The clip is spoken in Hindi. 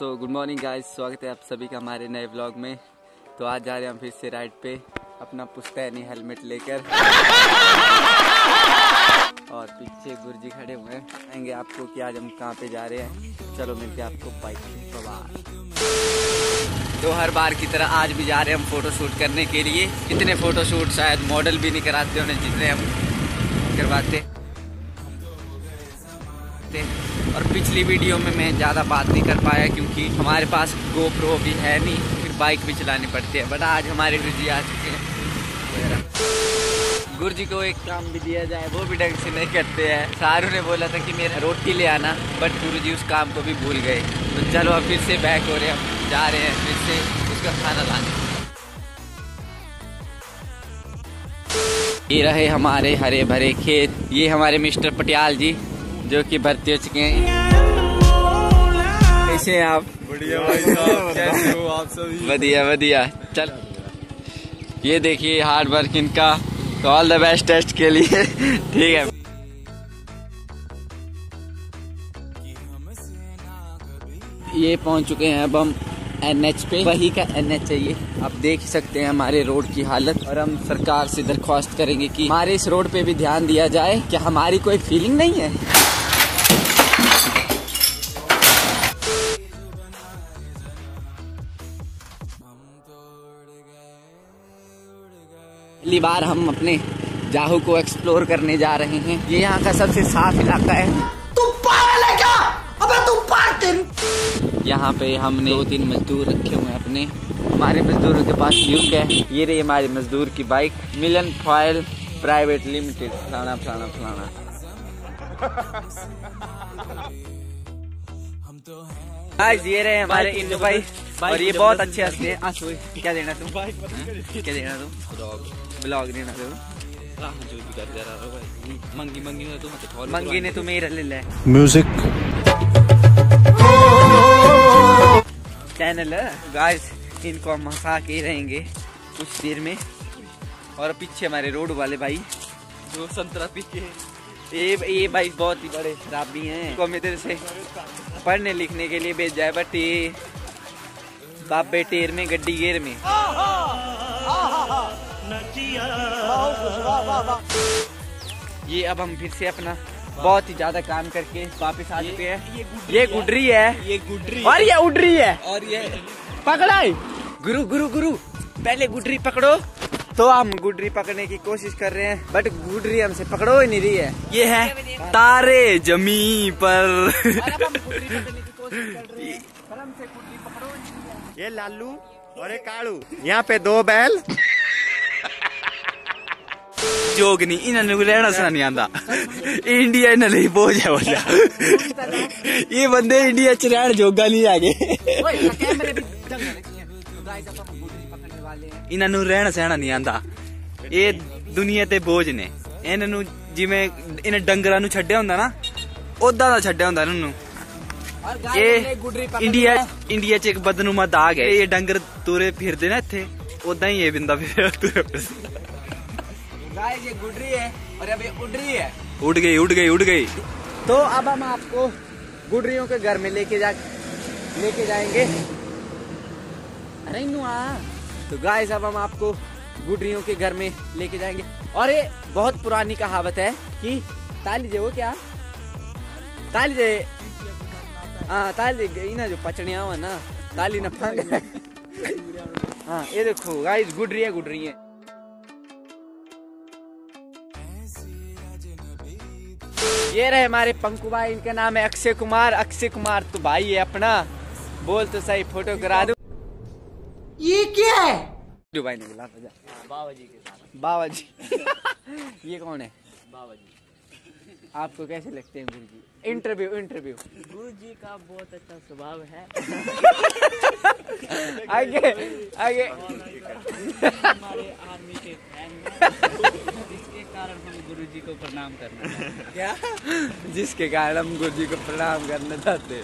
सो गुड मॉर्निंग गाइस, स्वागत है आप सभी का हमारे नए ब्लॉग में। तो आज जा रहे हैं हम फिर से राइड पे, अपना पुश्तैनी हेलमेट लेकर। और पीछे गुरुजी खड़े हुए हैं, आएँगे आपको कि आज हम कहाँ पे जा रहे हैं। चलो मिलते आपको बाइक सवार तो हर बार की तरह आज भी जा रहे हैं हम फ़ोटो शूट करने के लिए। इतने फ़ोटो शूट शायद मॉडल भी नहीं कराते उन्हें जितने हम करवाते। थे और पिछली वीडियो में मैं ज़्यादा बात नहीं कर पाया क्योंकि हमारे पास गोप्रो भी है नहीं, फिर बाइक भी चलानी पड़ती है। बट आज हमारे गुरुजी आ चुके हैं। गुरुजी को एक काम भी दिया जाए, वो भी ढंग से नहीं करते हैं। सारू ने बोला था कि मेरा रोटी ले आना, बट गुरुजी उस काम को भी भूल गए। तो चलो अब फिर से बैक हो रहे हैं हम जा रहे हैं, फिर से उसका खाना लाने। ये रहे हमारे हरे भरे खेत। ये हमारे मिस्टर पटियाल जी। जो कि भर्ती हो चुके हैं। कैसे हैं आप? बढ़िया भाई साहब कैसे हो आप सभी? बढ़िया बढ़िया। चल। ये देखिए हार्ड वर्क इनका। ऑल द बेस्ट टेस्ट के लिए। ठीक है। ये पहुँच चुके हैं अब हम एन एच पे। वही का एन एच है ये आप देख सकते हैं हमारे रोड की हालत और हम सरकार से दरख्वास्त करेंगे कि हमारे इस रोड पे भी ध्यान दिया जाए क्या हमारी कोई फीलिंग नहीं है। पहली बार हम अपने जाहू को एक्सप्लोर करने जा रहे हैं। ये यहाँ का सबसे साफ़ इलाका है। तू पागल है क्या? अबे तू पागल यहाँ पे हमने दो तीन मजदूर रखे हुए हैं अपने। हमारे मजदूरों के पास यूक है। ये रही हमारे मजदूर की bike Milan foil private limited. फलाना फलाना फलाना। गाइस ये रहे हमारे इंदु भाई। और ये बहुत अच्छे हँसते हैं। आँसू क्या देना तुम? हाँ? क्या देना तुम? ब्लॉग देना तुम? मंगी मंगी ने तो मत मंगी ने तुम्हें ले ले म्यूज़िक चैनल गाइस इनको हम हंसा के रहेंगे कुछ देर में। और पीछे हमारे रोड वाले भाई, जो संतरा पी के ये ये भाई, बहुत ही बड़े शराबी हैं। इनको हम इधर से पढ़ने लिखने के लिए भेज जाए बट ये बाबे टेर में, गड्डी गेर में। ये अब हम फिर से अपना बहुत ही ज़्यादा काम करके वापस आ चुके हैं। ये गुडरी है। ये गुडरी। और ये उडरी है। और ये पकड़ा गुरु गुरु गुरु। पहले गुडरी पकड़ो। तो हम गुडरी पकड़ने की कोशिश कर रहे हैं बट गुडरी हमसे पकड़ो ही नहीं रही है। ये है तारे जमी पर। ये लालू और ये कालू यहाँ पे दो बैल। ਜੋਗ ਨਹੀਂ ਇਹਨਾਂ ਨੂੰ ਰਹਿਣਾ ਸਣਾ ਨਹੀਂ ਆਂਦਾ। ਇੰਡੀਆ ਇਹਨਾਂ ਲਈ ਬੋਝ ਹੈ ਵੱਡਾ। ਇਹ ਬੰਦੇ ਇੰਡੀਆ ਚ ਰਹਿਣ ਜੋਗਾ ਨਹੀਂ ਹੈਗੇ। ਇਹਨਾਂ ਨੂੰ ਰਹਿਣਾ ਸਹਿਣਾ ਨਹੀਂ ਆਂਦਾ। ਇਹ ਦੁਨੀਆ ਤੇ ਬੋਝ ਨੇ। ਇਹਨਾਂ ਨੂੰ ਜਿਵੇਂ ਇਹਨਾਂ ਡੰਗਰਾਂ ਨੂੰ ਛੱਡਿਆ ਹੁੰਦਾ ਨਾ ਉਦਾਂ ਦਾ ਛੱਡਿਆ ਹੁੰਦਾ ਇਹਨਾਂ ਨੂੰ। ਇਹ ਇੰਡੀਆ ਇੰਡੀਆ ਚ ਇੱਕ ਬਦਨੂਮਾ ਦਾਗ ਹੈ। ਇਹ ਡੰਗਰ ਤੁਰੇ ਫਿਰਦੇ ਨੇ ਇੱਥੇ। ਉਦਾਂ ਹੀ ਇਹ ਬਿੰਦਾ ਫਿਰ ਫਿਰਦਾ। गाइस ये गुडरी है और अब ये उड़ रही है। उड़ गई उड़ गई उड़ गई। तो अब हम आपको गुडरियों के घर में लेके जा लेके जाएँगे। अरे नुआ। तो गाइस अब हम आपको गुडरियों के घर में लेके जाएँगे। और ये बहुत पुरानी कहावत है कि ताली जे वो क्या? ताली जे हाँ ताली गई ना जो पचड़िया हुआ ना ताली न फांग हाँ ये देखो गाइस गुडरी है। ये रहे हमारे पंकु भाई इनका नाम है अक्षय कुमार। अक्षय कुमार तो भाई है अपना। बोल तो सही फ़ोटो करा दो। ये क्या है? जो भाई ने बुला जा। बाबा जी के साथ। बाबा जी ये कौन है? बाबा जी आपको कैसे लगते हैं गुरु जी इंटरव्यू इंटरव्यू गुरु जी का बहुत अच्छा स्वभाव है। आगे आगे। हमारे आर्मी के फ़ैन हैं। गुरु जी को प्रणाम करना क्या? जिसके कारण हम गुरु जी को प्रणाम करना चाहते